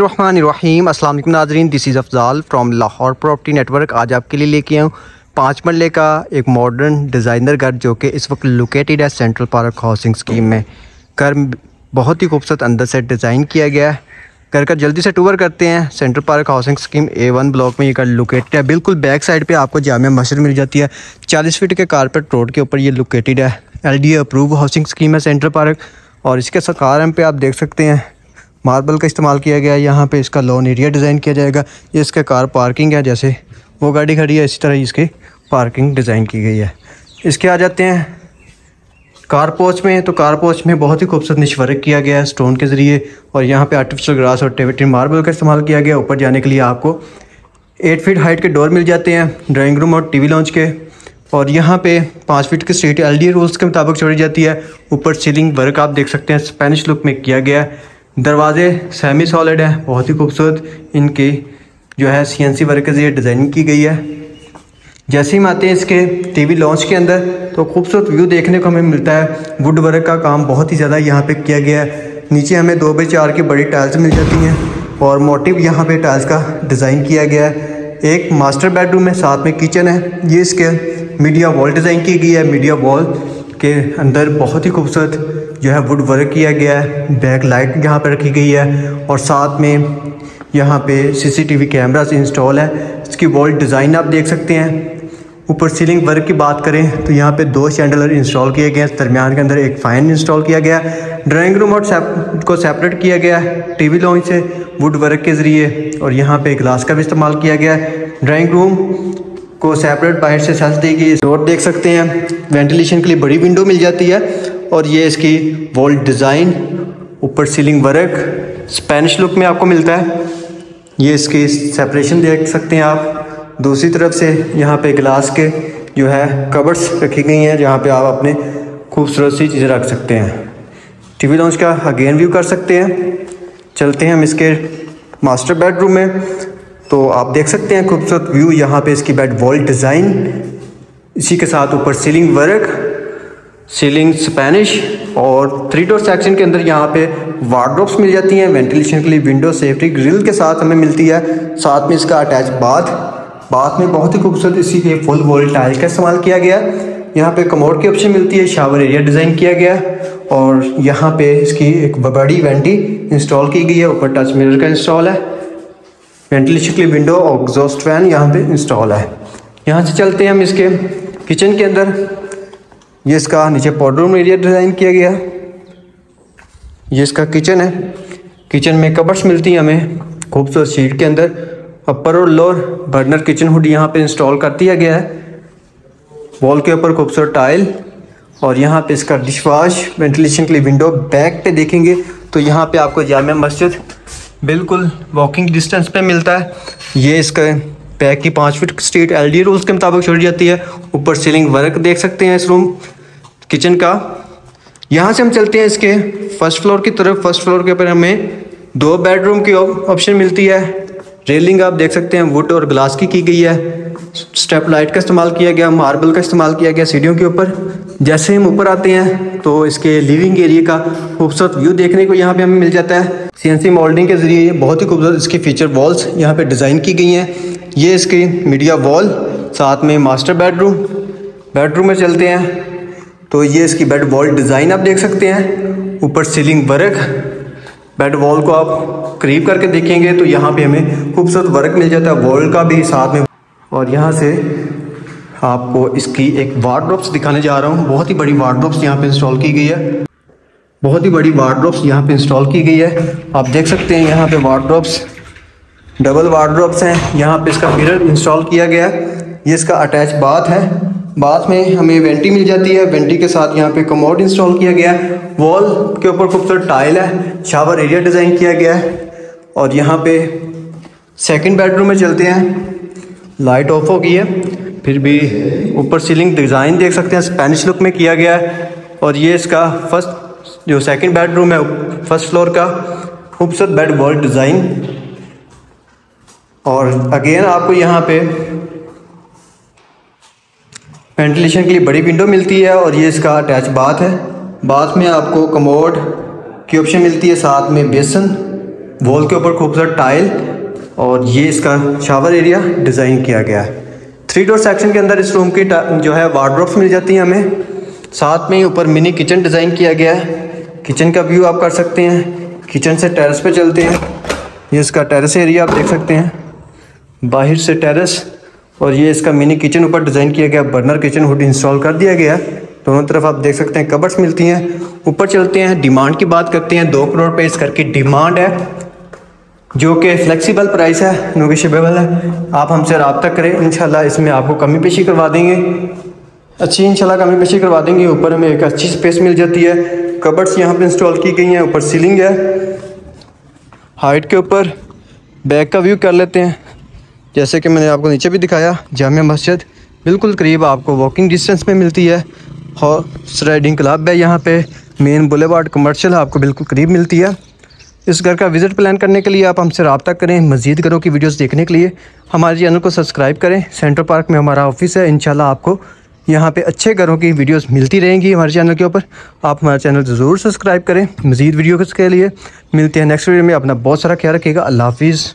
बिस्मिल्लाहिर्रहमानिर्रहीम। अस्सलाम नाजरीन this is Afzal from Lahore property network आज आपके लिए लेके आऊँ पाँच मरले का एक मॉडर्न डिज़ाइनर घर जो कि इस वक्त लोकेटेड है सेंट्रल पार्क हाउसिंग स्कीम में। घर बहुत ही खूबसूरत अंदर से डिज़ाइन किया गया है। घर का जल्दी से टूर करते हैं। Central Park housing scheme A one block में ये घर लोकेटेड है। बिल्कुल बैक साइड पे आपको जामिया मस्जिद मिल जाती है। चालीस फीट के कारपेट रोड के ऊपर ये लोकेटेड है। एल अप्रूव हाउसिंग स्कीम है सेंट्रल पार्क और इसके सकार पे आप देख सकते हैं। मार्बल का इस्तेमाल किया गया है। यहाँ पे इसका लोन एरिया डिज़ाइन किया जाएगा। ये इसका कार पार्किंग है, जैसे वो गाड़ी खड़ी है, इसी तरह इसकी पार्किंग डिज़ाइन की गई है। इसके आ जाते हैं। कार पोच में तो कार पोच में बहुत ही खूबसूरत निशवर्क किया गया है स्टोन के ज़रिए, और यहाँ पे आर्टिफिशियल ग्रास और टेविटिन मार्बल का इस्तेमाल किया गया। ऊपर जाने के लिए आपको एट फीट हाइट के डोर मिल जाते हैं ड्राइंग रूम और टीवी लॉन्च के। और यहाँ पे पाँच फीट की स्ट्रीट एल रूल्स के मुताबिक छोड़ी जाती है। ऊपर सीलिंग वर्क आप देख सकते हैं स्पेनिश लुक में किया गया है। दरवाजे सेमी सॉलिड है, बहुत ही खूबसूरत। इनकी जो है सीएनसी वर्क के ज़रिए डिज़ाइनिंग की गई है। जैसे ही आते हैं इसके टीवी लॉन्च के अंदर तो खूबसूरत व्यू देखने को हमें मिलता है। वुड वर्क का काम बहुत ही ज़्यादा यहाँ पे किया गया है। नीचे हमें दो बाई चार की बड़ी टाइल्स मिल जाती हैं और मोटिव यहाँ पे टाइल्स का डिज़ाइन किया गया है। एक मास्टर बेडरूम है, साथ में किचन है। ये इसके मीडिया वॉल डिज़ाइन की गई है। मीडिया वॉल के अंदर बहुत ही खूबसूरत जो है वुड वर्क किया गया है बैक लाइट यहाँ पर रखी गई है और साथ में यहाँ पे सीसीटीवी कैमरास इंस्टॉल है। इसकी वॉल डिज़ाइन आप देख सकते हैं। ऊपर सीलिंग वर्क की बात करें तो यहाँ पे दो चैंडलर इंस्टॉल किए गए हैं। दरमियान के अंदर एक फ़ैन इंस्टॉल किया गया ड्राइंग रूम और सेप, को सेपरेट किया गया है टी वी लॉन्च से वुड वर्क के ज़रिए और यहाँ पे ग्लास का भी इस्तेमाल किया गया है। ड्राइंग रूम को सेपरेट बाहर से सज देगी डोर देख सकते हैं वेंटिलेशन के लिए बड़ी विंडो मिल जाती है। और ये इसकी वॉल डिज़ाइन ऊपर सीलिंग वर्क स्पेनिश लुक में आपको मिलता है। ये इसकी सेपरेशन देख सकते हैं आप। दूसरी तरफ़ से यहाँ पे ग्लास के जो है कवर्स रखी गई हैं, जहाँ पे आप अपने खूबसूरत सी चीज़ें रख सकते हैं। टीवी लॉन्च का अगेन व्यू कर सकते हैं। चलते हैं हम इसके मास्टर बेडरूम में। तो आप देख सकते हैं खूबसूरत व्यू यहाँ पे इसकी बेड वॉल डिज़ाइन इसी के साथ ऊपर सीलिंग वर्क सीलिंग स्पेनिश और थ्री डोर सेक्शन के अंदर यहाँ पे वार्ड्रोप्स मिल जाती हैं, वेंटिलेशन के लिए विंडो सेफ्टी ग्रिल के साथ हमें मिलती है। साथ में इसका अटैच बाथ बाथ में बहुत ही खूबसूरत इसी के फुल वॉल टाइल का इस्तेमाल किया गया। यहाँ पे कमोड की ऑप्शन मिलती है, शावर एरिया डिज़ाइन किया गया और यहाँ पे इसकी एक बड़ी वेंटी इंस्टॉल की गई है, ऊपर टच मिरर का इंस्टॉल है। वेंटिलेशन के लिए विंडो और एग्जॉस्ट फ़ैन यहाँ पे इंस्टॉल है। यहाँ से चलते हैं हम इसके किचन के अंदर। ये इसका नीचे पाउडर रूम एरिया डिज़ाइन किया गया। ये इसका किचन है। किचन में कबर्स मिलती हैं हमें, खूबसूरत सीट के अंदर। अपर और लोअर बर्नर किचन हुड यहाँ पे इंस्टॉल कर दिया गया है। वॉल के ऊपर खूबसूरत टाइल और यहाँ पे इसका डिश वॉश वेंटिलेशन के लिए विंडो बैक पे देखेंगे तो यहाँ पे आपको जामिया मस्जिद बिल्कुल वॉकिंग डिस्टेंस पे मिलता है। ये इसका बैक की पाँच feet street L D rules के मुताबिक छोड़ी जाती है। ऊपर सीलिंग वर्क देख सकते हैं इस रूम, किचन का। यहाँ से हम चलते हैं इसके फ़र्स्ट फ्लोर की तरफ़। फ़र्स्ट फ्लोर के ऊपर हमें दो बेडरूम की ऑप्शन मिलती है। रेलिंग आप देख सकते हैं, वुड और ग्लास की की गई है। स्टेप लाइट का इस्तेमाल किया गया, मार्बल का इस्तेमाल किया गया सीढ़ियों के ऊपर। जैसे हम ऊपर आते हैं तो इसके लिविंग एरिया का खूबसूरत व्यू देखने को यहाँ पे हमें मिल जाता है। सीएनसी मोल्डिंग के ज़रिए बहुत ही खूबसूरत इसकी फीचर वॉल्स यहाँ पे डिज़ाइन की गई हैं। ये इसकी मीडिया वॉल साथ में मास्टर बेडरूम बेडरूम में चलते हैं। तो ये इसकी बेड वॉल डिज़ाइन आप देख सकते हैं। ऊपर सीलिंग वर्क बेड वॉल को आप करीब करके देखेंगे तो यहाँ पे हमें खूबसूरत वर्क मिल जाता है। वॉल का भी साथ में और यहाँ से आपको इसकी एक वार्ड्रोप्स दिखाने जा रहा हूँ। बहुत ही बड़ी वार्ड्रोप्स यहाँ पे इंस्टॉल की गई है। बहुत ही बड़ी वार्ड्रोप्स यहाँ पे इंस्टॉल की गई है। आप देख सकते हैं यहाँ पे वार्ड्रोप्स डबल वार्ड्रोप्स हैं। यहाँ पे इसका मिरर इंस्टॉल किया गया है। ये इसका अटैच बाथ है। बाथ में हमें वेंटी मिल जाती है। वेंटी के साथ यहाँ पे कमोड इंस्टॉल किया गया है। वॉल के ऊपर खूबसूरत टाइल है। शावर एरिया डिज़ाइन किया गया है। और यहाँ पे सेकंड बेडरूम में चलते हैं। लाइट ऑफ़ हो गई है। फिर भी ऊपर सीलिंग डिज़ाइन देख सकते हैं, स्पेनिश लुक में किया गया है। और ये इसका फ़र्स्ट, जो सेकंड बेडरूम है, फ़र्स्ट फ्लोर का खूबसूरत बेड वॉल डिज़ाइन और अगेन आपको यहाँ पे वेंटिलेशन के लिए बड़ी विंडो मिलती है और ये इसका अटैच बाथ है। बाथ में आपको कमोड की ऑप्शन मिलती है, साथ में बेसन वॉल के ऊपर खूबसूरत टाइल और ये इसका शावर एरिया डिज़ाइन किया गया है। थ्री डोर सेक्शन के अंदर इस रूम की जो है वार्ड्रोप्स मिल जाती हैं हमें। साथ में ही ऊपर मिनी किचन डिज़ाइन किया गया है। किचन का व्यू आप कर सकते हैं। किचन से टेरेस पे चलते हैं। ये इसका टेरेस एरिया आप देख सकते हैं। बाहर से टेरेस और ये इसका मिनी किचन ऊपर डिज़ाइन किया गया। बर्नर किचन हुड इंस्टॉल कर दिया गया दोनों तरफ़ आप देख सकते हैं कबर्स मिलती हैं। ऊपर चलते हैं। डिमांड की बात करते हैं। दो करोड़ पे इस घर की डिमांड है। जो कि फ्लेक्सिबल प्राइस है नोगेशेबल है। आप हमसे रबता करें इन इसमें आपको कमी पेशी करवा देंगे। अच्छी इंशाल्लाह कमी पेशी करवा देंगे। ऊपर हमें एक अच्छी स्पेस मिल जाती है। कबर्ड्स यहाँ पे इंस्टॉल की गई हैं। ऊपर सीलिंग है। हाइट के ऊपर बैक का व्यू कर लेते हैं। जैसे कि मैंने आपको नीचे भी दिखाया, जामिया मस्जिद। बिल्कुल करीब आपको वॉकिंग डिस्टेंस में मिलती है। हॉर्स राइडिंग क्लब है यहाँ पे। मेन बुलेवार्ड कमर्शियल आपको बिल्कुल करीब मिलती है। इस घर का विज़िट प्लान करने के लिए आप हमसे रबता करें, मज़ीद घरों की वीडियोस देखने के लिए। हमारे चैनल को सब्सक्राइब करें। सेंट्रल पार्क में हमारा ऑफ़िस है। इनशाला आपको यहाँ पे अच्छे घरों की वीडियोस मिलती रहेंगी हमारे चैनल के ऊपर। आप हमारा चैनल ज़रूर सब्सक्राइब करें मज़ीद वीडियो के लिए। मिलते हैं नेक्स्ट वीडियो में। अपना बहुत सारा ख्याल रखिएगा। अल्लाह हाफिज़।